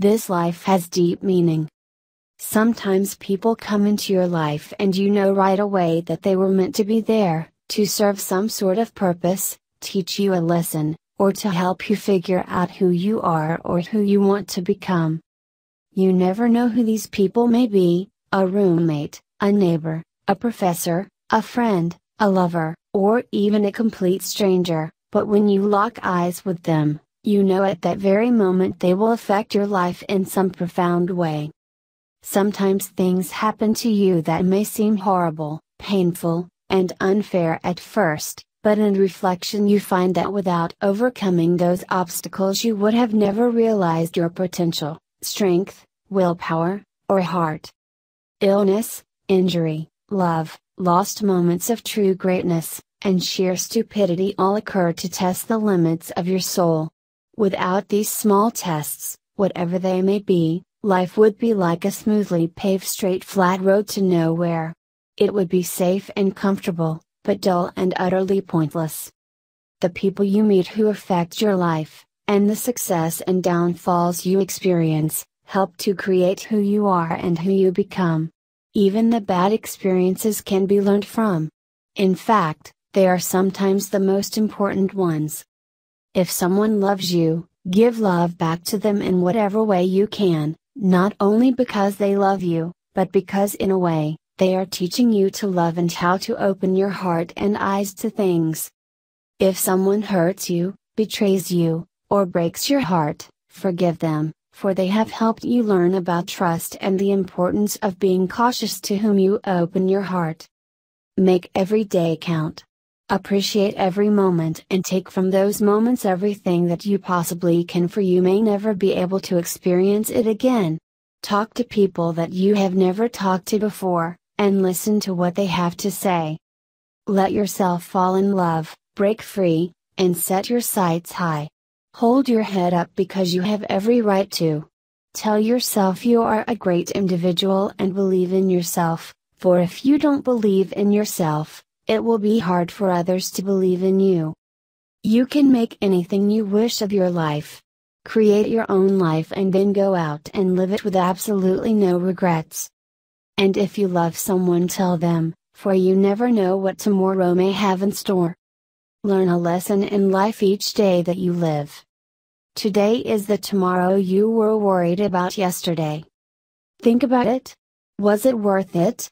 This life has deep meaning. Sometimes people come into your life and you know right away that they were meant to be there, to serve some sort of purpose, teach you a lesson, or to help you figure out who you are or who you want to become. You never know who these people may be a roommate, a neighbor, a professor, a friend, a lover, or even a complete stranger, but when you lock eyes with them, you know at that very moment they will affect your life in some profound way. Sometimes things happen to you that may seem horrible, painful, and unfair at first, but in reflection you find that without overcoming those obstacles you would have never realized your potential, strength, willpower, or heart. Illness, injury, love, lost moments of true greatness, and sheer stupidity all occur to test the limits of your soul. Without these small tests, whatever they may be, life would be like a smoothly paved straight flat road to nowhere. It would be safe and comfortable, but dull and utterly pointless. The people you meet who affect your life, and the success and downfalls you experience, help to create who you are and who you become. Even the bad experiences can be learned from. In fact, they are sometimes the most important ones. If someone loves you, give love back to them in whatever way you can, not only because they love you, but because in a way, they are teaching you to love and how to open your heart and eyes to things. If someone hurts you, betrays you, or breaks your heart, forgive them for they have helped you learn about trust and the importance of being cautious to whom you open your heart. Make every day count. Appreciate every moment and take from those moments everything that you possibly can, for you may never be able to experience it again. Talk to people that you have never talked to before, and listen to what they have to say. Let yourself fall in love, break free, and set your sights high. Hold your head up because you have every right to. Tell yourself you are a great individual and believe in yourself, for if you don't believe in yourself, it will be hard for others to believe in you. You can make anything you wish of your life. Create your own life and then go out and live it with absolutely no regrets. And if you love someone, tell them, for you never know what tomorrow may have in store. Learn a lesson in life each day that you live. Today is the tomorrow you were worried about yesterday. Think about it. Was it worth it?